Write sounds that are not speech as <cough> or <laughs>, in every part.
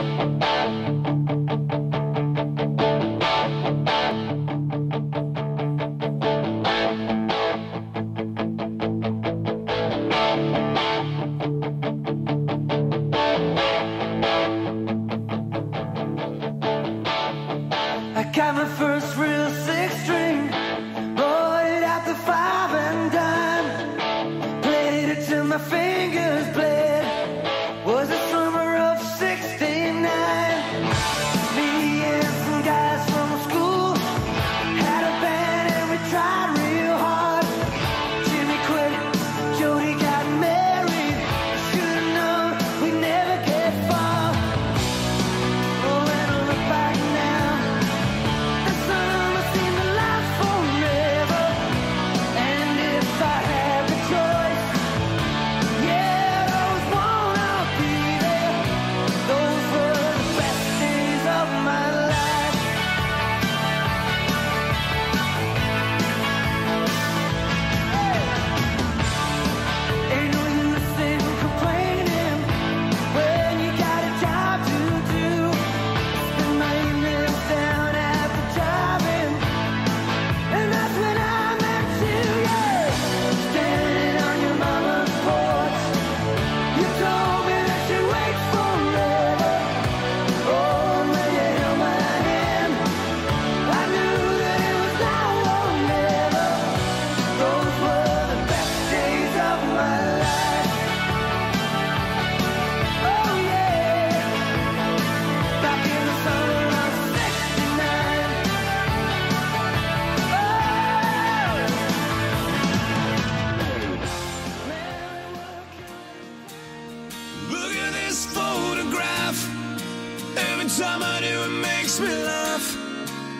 Bye.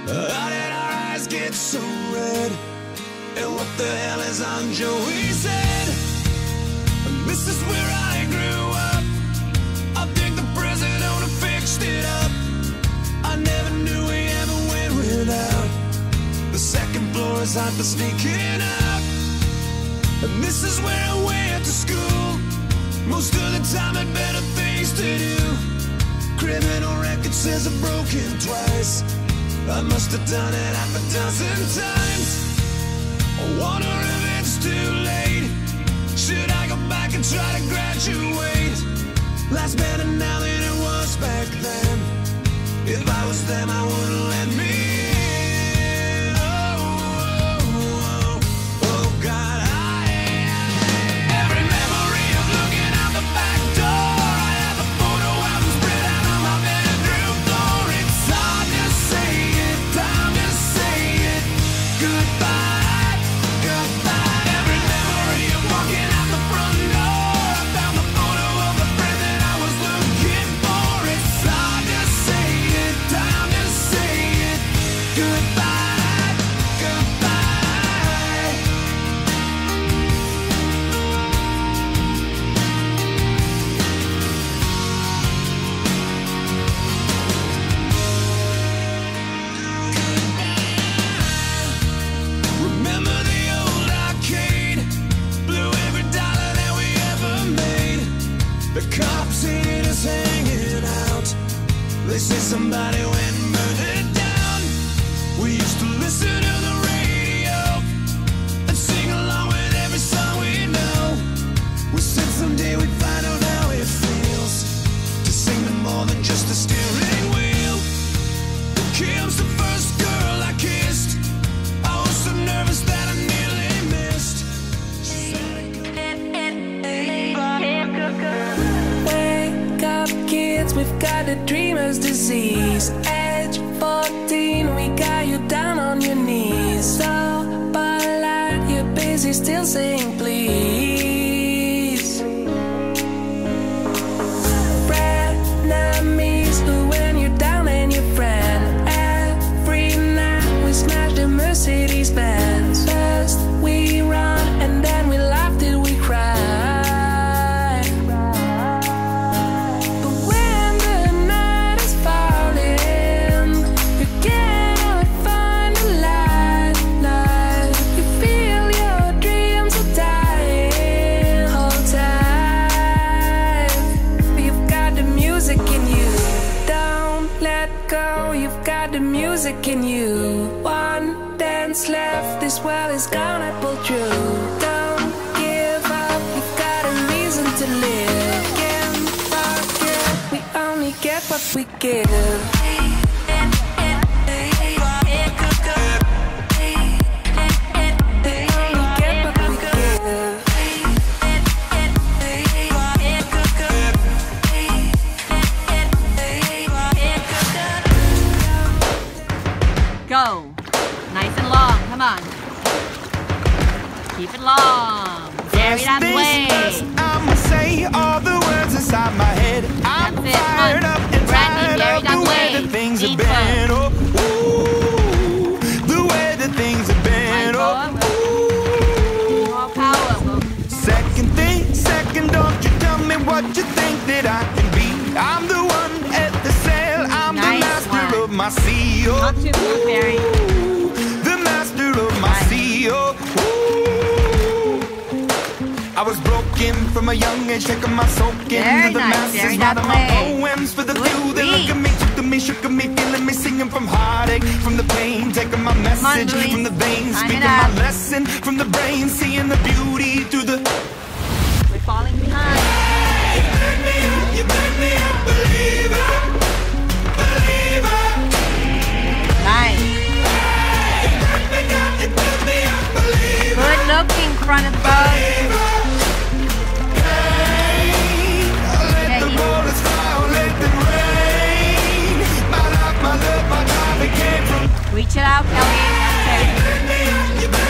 How did our eyes get so red? And what the hell is on Joey's head? This is where I grew up. I think the president owner fixed it up. I never knew we ever went without. The second floor is hot for sneaking up. And this is where I went to school. Most of the time, had better things to do. Criminal record says I'm broken twice. I must have done it half a dozen times. I wonder if it's too late. Should I go back and try to graduate? Life's better now than it was back then. If I was them, I would I've got a dreamer's disease. Edge 14, we got you down on your knees. So, but you're busy still saying please. Give. Only get what we give. Go. Nice and long. Come on. Keep it long. Carry that way. I'ma say all the words inside my head. I'm That's it, come fired up and Bradley, tired carry of that the way that things have been. Oh, ooh, the way that things have been. Oh, power. More power. Well, second thing, second, don't you tell me what you think that I can be. I'm the one at the sail. I'm the master one. of my sea. Oh, Not too good, Barry. the master of my Nice. sea. Oh, ooh. I was broken from a young age, taking my soak into Very the nice, masses, writing my poems for the few that look at me, took to me, shook me, feeling me, singing from heartache, from the pain, taking my message from the veins, Sign speaking my lesson from the brain, seeing the beauty through the. We're falling behind. You make me a believer, believer. Nice. You make believer. Good looking front of the boat. Reach it out, Kelly.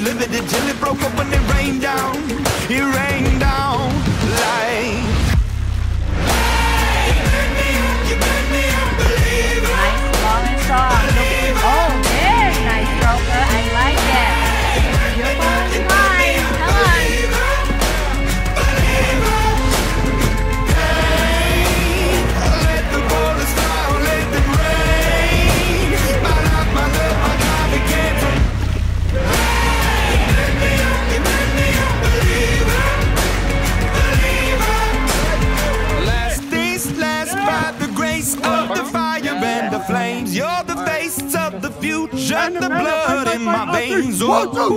Limited till it broke up when it rained down. It rained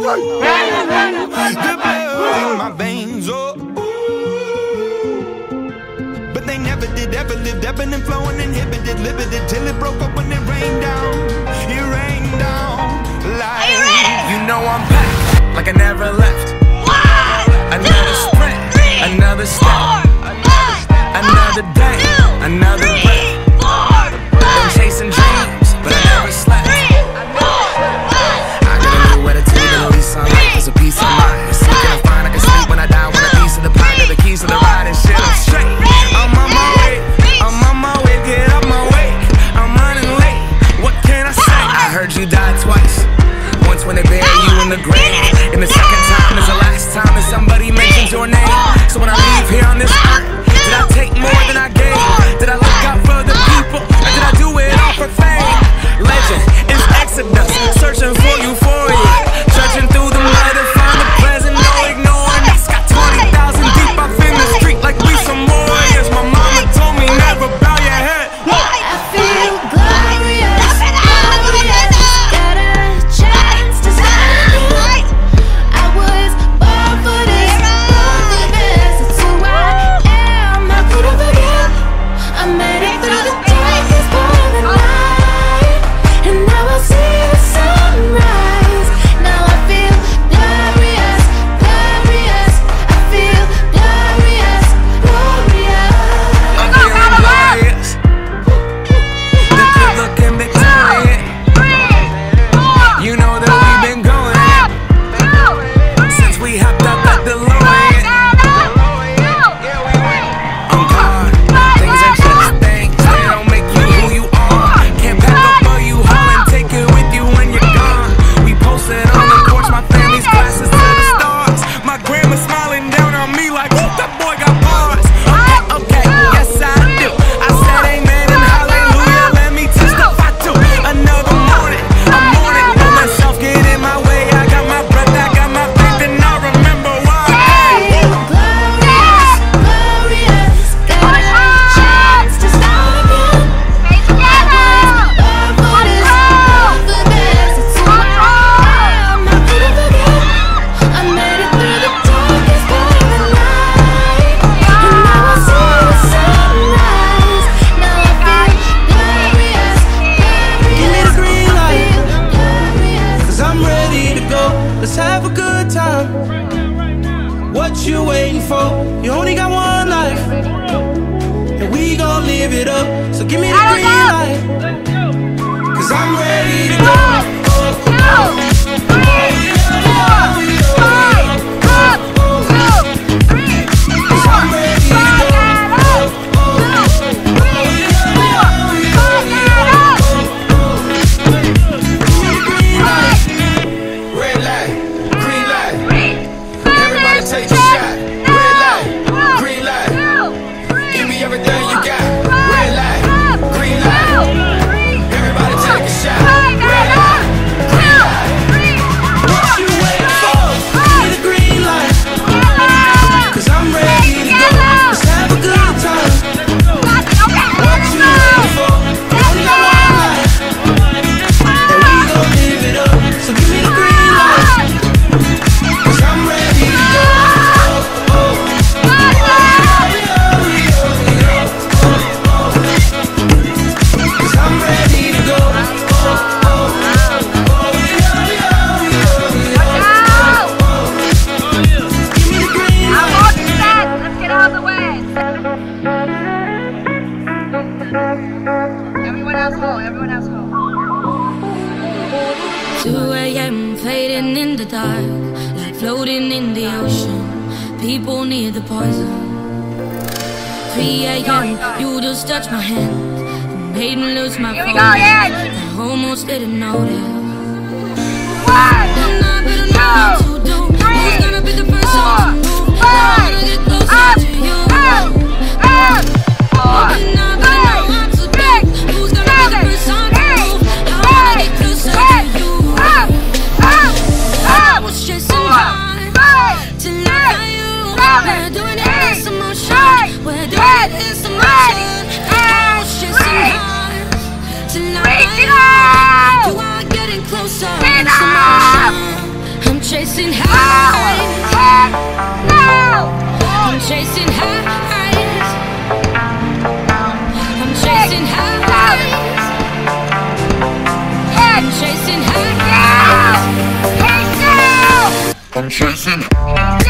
the blood in my veins. Oh, but they never did, ever lived, ebbing and flowing, inhibited, limited, till it broke up when it rained down. in the ocean, people need the poison. 3 a.m., you just touched my hand and made me lose my phone. I almost didn't notice. One, two, three, four. Get up! I'm chasing highs. No! I'm chasing highs. I'm chasing highs. I'm chasing highs. I'm chasing highs.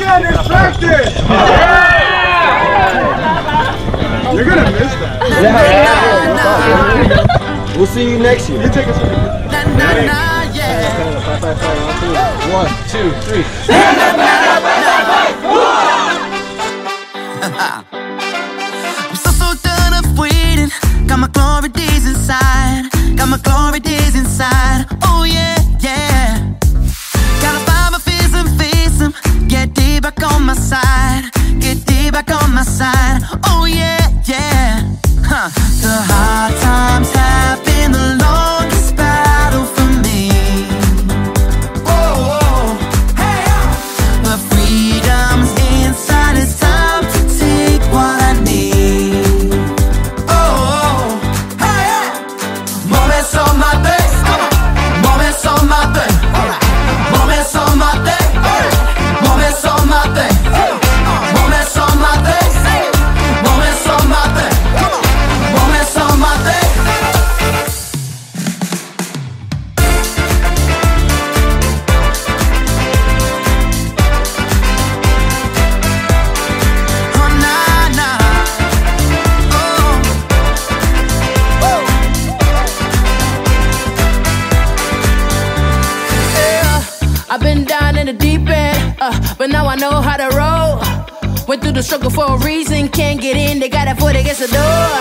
get infected! You're gonna miss that. Yeah, yeah, yeah. We'll see you next year. You take us. One, two, three. <laughs> I'm so so done of waiting. Got my glory days inside. Got my glory days inside. Oh yeah. I've been down in the deep end, uh, but now I know how to roll. Went through the struggle for a reason, can't get in, they got a foot against the door.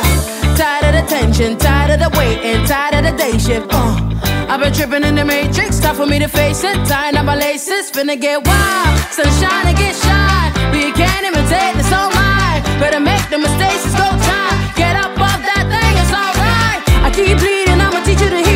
Tired of the tension, tired of the waiting, tired of the day shift. Uh. I've been tripping in the matrix, time for me to face it. Tying up my laces, finna get wild. Sunshine and get shine. We can't imitate, it's all mine. Better make the mistakes, it's go time. Get up off that thing, it's alright. I keep bleeding, I'ma teach you to heal.